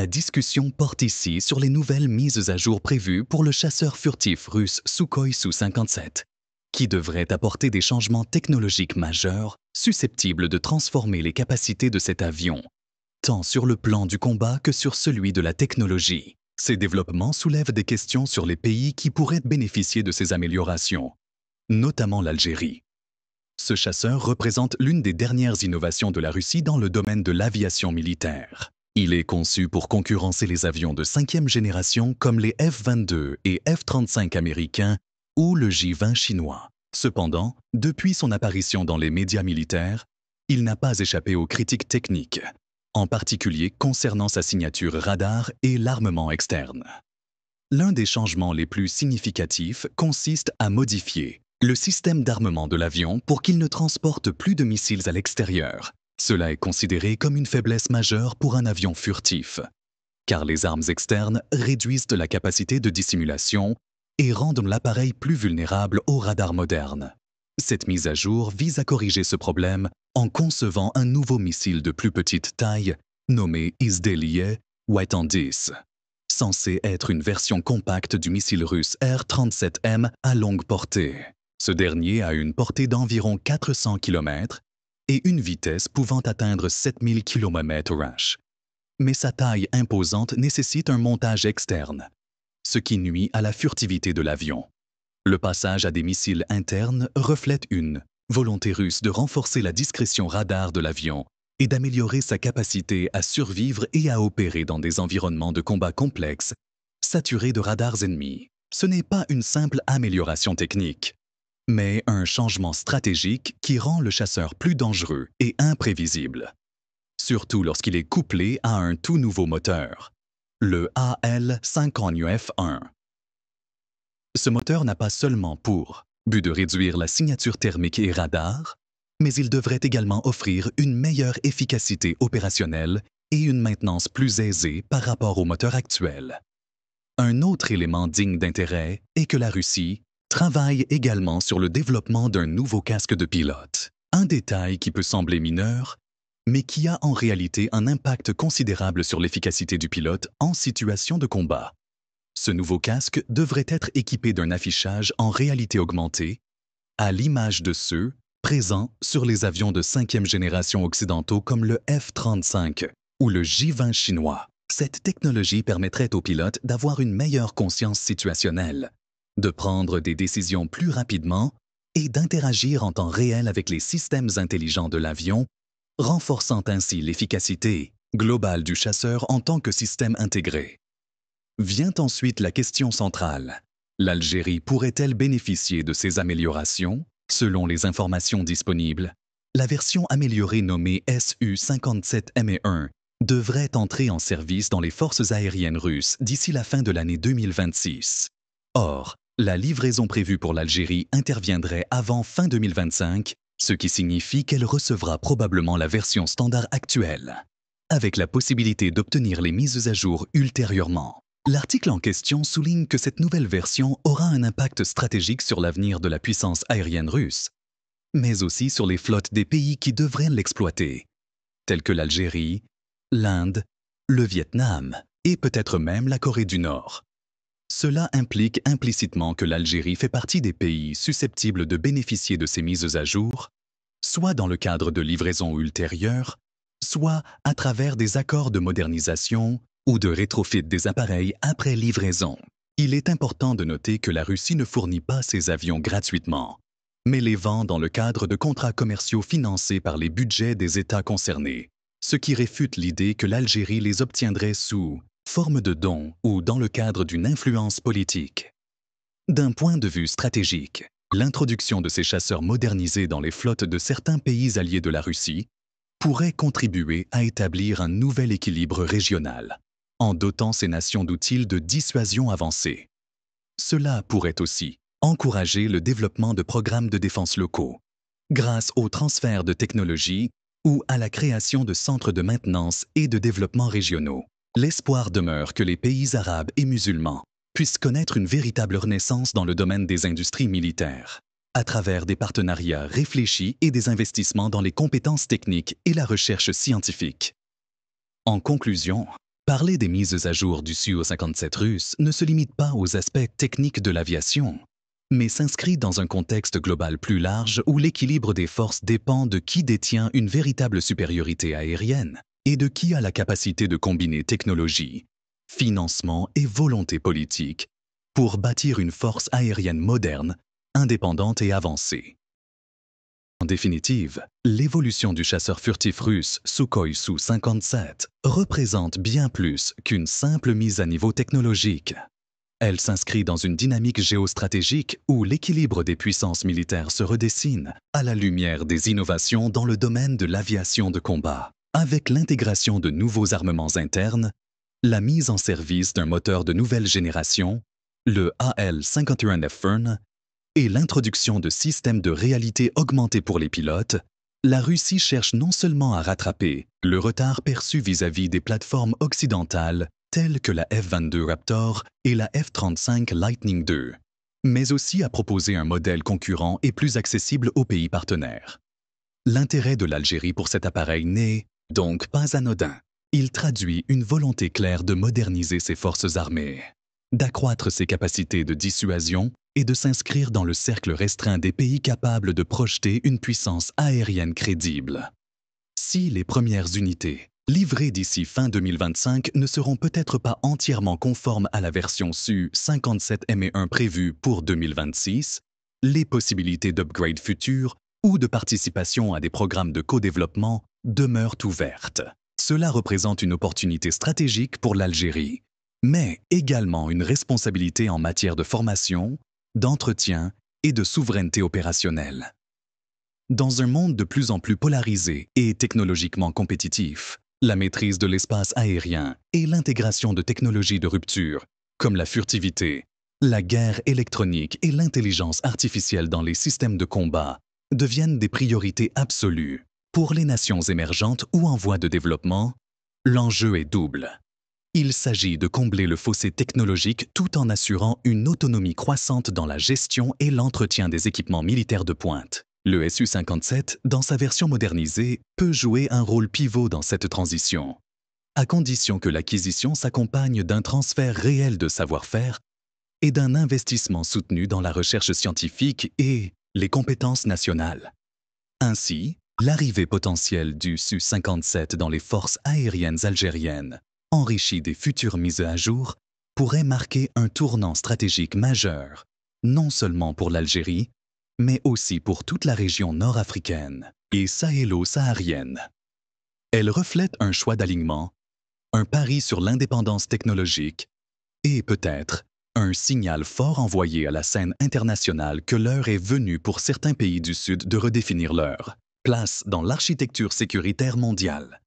La discussion porte ici sur les nouvelles mises à jour prévues pour le chasseur furtif russe Sukhoi Su-57, qui devrait apporter des changements technologiques majeurs susceptibles de transformer les capacités de cet avion, tant sur le plan du combat que sur celui de la technologie. Ces développements soulèvent des questions sur les pays qui pourraient bénéficier de ces améliorations, notamment l'Algérie. Ce chasseur représente l'une des dernières innovations de la Russie dans le domaine de l'aviation militaire. Il est conçu pour concurrencer les avions de cinquième génération comme les F-22 et F-35 américains ou le J-20 chinois. Cependant, depuis son apparition dans les médias militaires, il n'a pas échappé aux critiques techniques, en particulier concernant sa signature radar et l'armement externe. L'un des changements les plus significatifs consiste à modifier le système d'armement de l'avion pour qu'il ne transporte plus de missiles à l'extérieur, cela est considéré comme une faiblesse majeure pour un avion furtif, car les armes externes réduisent la capacité de dissimulation et rendent l'appareil plus vulnérable aux radars modernes. Cette mise à jour vise à corriger ce problème en concevant un nouveau missile de plus petite taille nommé Isdeliye White-en-10, censé être une version compacte du missile russe R-37M à longue portée. Ce dernier a une portée d'environ 400 km et une vitesse pouvant atteindre 7000 km/h. Mais sa taille imposante nécessite un montage externe, ce qui nuit à la furtivité de l'avion. Le passage à des missiles internes reflète une volonté russe de renforcer la discrétion radar de l'avion et d'améliorer sa capacité à survivre et à opérer dans des environnements de combat complexes, saturés de radars ennemis. Ce n'est pas une simple amélioration technique, mais un changement stratégique qui rend le chasseur plus dangereux et imprévisible, surtout lorsqu'il est couplé à un tout nouveau moteur, le AL-50UF1. Ce moteur n'a pas seulement pour but de réduire la signature thermique et radar, mais il devrait également offrir une meilleure efficacité opérationnelle et une maintenance plus aisée par rapport au moteur actuel. Un autre élément digne d'intérêt est que la Russie travaille également sur le développement d'un nouveau casque de pilote. Un détail qui peut sembler mineur, mais qui a en réalité un impact considérable sur l'efficacité du pilote en situation de combat. Ce nouveau casque devrait être équipé d'un affichage en réalité augmentée, à l'image de ceux présents sur les avions de cinquième génération occidentaux comme le F-35 ou le J-20 chinois. Cette technologie permettrait aux pilotes d'avoir une meilleure conscience situationnelle, de prendre des décisions plus rapidement et d'interagir en temps réel avec les systèmes intelligents de l'avion, renforçant ainsi l'efficacité globale du chasseur en tant que système intégré. Vient ensuite la question centrale. L'Algérie pourrait-elle bénéficier de ces améliorations? Selon les informations disponibles, la version améliorée nommée SU-57ME1 devrait entrer en service dans les forces aériennes russes d'ici la fin de l'année 2026. Or, la livraison prévue pour l'Algérie interviendrait avant fin 2025, ce qui signifie qu'elle recevra probablement la version standard actuelle, avec la possibilité d'obtenir les mises à jour ultérieurement. L'article en question souligne que cette nouvelle version aura un impact stratégique sur l'avenir de la puissance aérienne russe, mais aussi sur les flottes des pays qui devraient l'exploiter, tels que l'Algérie, l'Inde, le Vietnam et peut-être même la Corée du Nord. Cela implique implicitement que l'Algérie fait partie des pays susceptibles de bénéficier de ces mises à jour, soit dans le cadre de livraisons ultérieures, soit à travers des accords de modernisation ou de rétrofit des appareils après livraison. Il est important de noter que la Russie ne fournit pas ses avions gratuitement, mais les vend dans le cadre de contrats commerciaux financés par les budgets des États concernés, ce qui réfute l'idée que l'Algérie les obtiendrait sous forme de don ou dans le cadre d'une influence politique. D'un point de vue stratégique, l'introduction de ces chasseurs modernisés dans les flottes de certains pays alliés de la Russie pourrait contribuer à établir un nouvel équilibre régional, en dotant ces nations d'outils de dissuasion avancés. Cela pourrait aussi encourager le développement de programmes de défense locaux, grâce au transfert de technologies ou à la création de centres de maintenance et de développement régionaux. L'espoir demeure que les pays arabes et musulmans puissent connaître une véritable renaissance dans le domaine des industries militaires, à travers des partenariats réfléchis et des investissements dans les compétences techniques et la recherche scientifique. En conclusion, Parler des mises à jour du Su-57 russe ne se limite pas aux aspects techniques de l'aviation, mais s'inscrit dans un contexte global plus large où l'équilibre des forces dépend de qui détient une véritable supériorité aérienne et de qui a la capacité de combiner technologie, financement et volonté politique pour bâtir une force aérienne moderne, indépendante et avancée? En définitive, l'évolution du chasseur furtif russe Sukhoi Su-57 représente bien plus qu'une simple mise à niveau technologique. Elle s'inscrit dans une dynamique géostratégique où l'équilibre des puissances militaires se redessine à la lumière des innovations dans le domaine de l'aviation de combat, avec l'intégration de nouveaux armements internes, la mise en service d'un moteur de nouvelle génération, le AL-51F Fern, et l'introduction de systèmes de réalité augmentée pour les pilotes, la Russie cherche non seulement à rattraper le retard perçu vis-à-vis -vis des plateformes occidentales telles que la F-22 Raptor et la F-35 Lightning II, mais aussi à proposer un modèle concurrent et plus accessible aux pays partenaires. L'intérêt de l'Algérie pour cet appareil n'est donc pas anodin. Il traduit une volonté claire de moderniser ses forces armées, d'accroître ses capacités de dissuasion et de s'inscrire dans le cercle restreint des pays capables de projeter une puissance aérienne crédible. Si les premières unités livrées d'ici fin 2025 ne seront peut-être pas entièrement conformes à la version SU 57 ME1 prévue pour 2026, les possibilités d'upgrade futures ou de participation à des programmes de co-développement demeurent ouvertes. Cela représente une opportunité stratégique pour l'Algérie, mais également une responsabilité en matière de formation, d'entretien et de souveraineté opérationnelle. Dans un monde de plus en plus polarisé et technologiquement compétitif, la maîtrise de l'espace aérien et l'intégration de technologies de rupture, comme la furtivité, la guerre électronique et l'intelligence artificielle dans les systèmes de combat, deviennent des priorités absolues. Pour les nations émergentes ou en voie de développement, l'enjeu est double. Il s'agit de combler le fossé technologique tout en assurant une autonomie croissante dans la gestion et l'entretien des équipements militaires de pointe. Le SU-57, dans sa version modernisée, peut jouer un rôle pivot dans cette transition, à condition que l'acquisition s'accompagne d'un transfert réel de savoir-faire et d'un investissement soutenu dans la recherche scientifique et les compétences nationales. Ainsi, l'arrivée potentielle du Su-57 dans les forces aériennes algériennes, enrichie des futures mises à jour, pourrait marquer un tournant stratégique majeur, non seulement pour l'Algérie, mais aussi pour toute la région nord-africaine et sahélo-saharienne. Elle reflète un choix d'alignement, un pari sur l'indépendance technologique et peut-être un signal fort envoyé à la scène internationale que l'heure est venue pour certains pays du Sud de redéfinir leur place dans l'architecture sécuritaire mondiale.